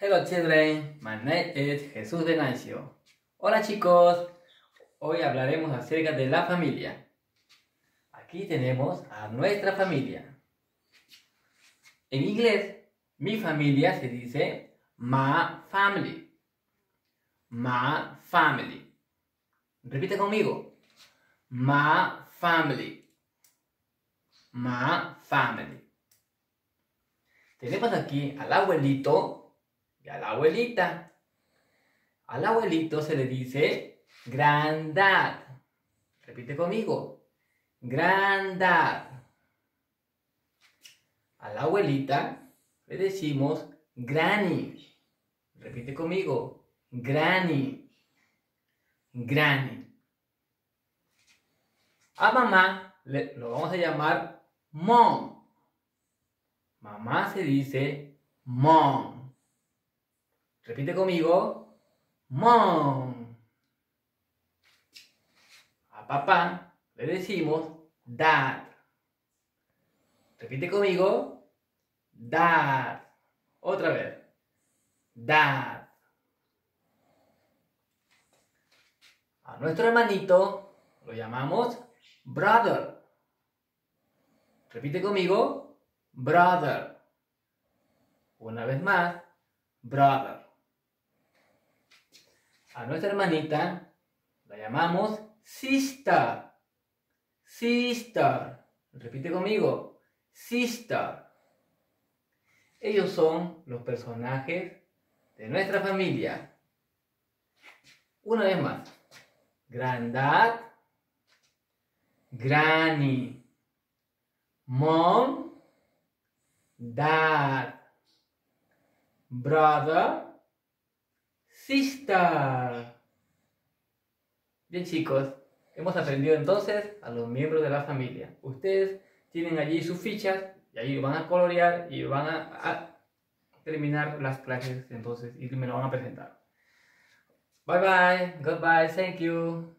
Hello children, my name is Jesús Venancio. Hola chicos, hoy hablaremos acerca de la familia. Aquí tenemos a nuestra familia. En inglés, mi familia se dice my family. My family. Repite conmigo. My family. My family. Tenemos aquí al abuelito a la abuelita. Al abuelito se le dice granddad. Repite conmigo. Granddad. A la abuelita le decimos granny. Repite conmigo. Granny. Granny. A mamá le, lo vamos a llamar mom. Mamá se dice mom. Repite conmigo. Mom. A papá le decimos dad. Repite conmigo. Dad. Otra vez. Dad. A nuestro hermanito lo llamamos brother. Repite conmigo. Brother. Una vez más. Brother. A nuestra hermanita la llamamos sister. Sister. Repite conmigo. Sister. Ellos son los personajes de nuestra familia. Una vez más. Granddad. Granny. Mom. Dad. Brother. Sister. Bien chicos, hemos aprendido entonces a los miembros de la familia. Ustedes tienen allí sus fichas y ahí van a colorear y van a, a terminar las clases entonces y me lo van a presentar. Bye bye, goodbye, thank you.